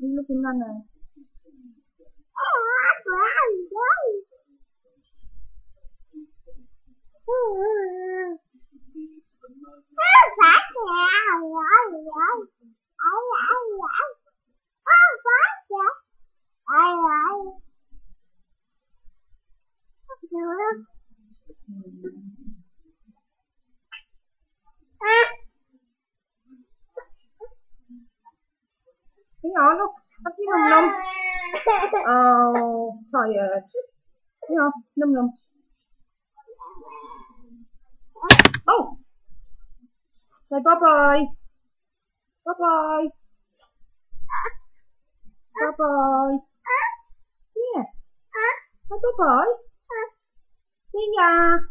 Lúc chúng ta này you. Nhỏ nó nó cái nông nông ờ trời thấy không? Nông nông oh say bye bye bye bye bye bye yeah bye bye See ya.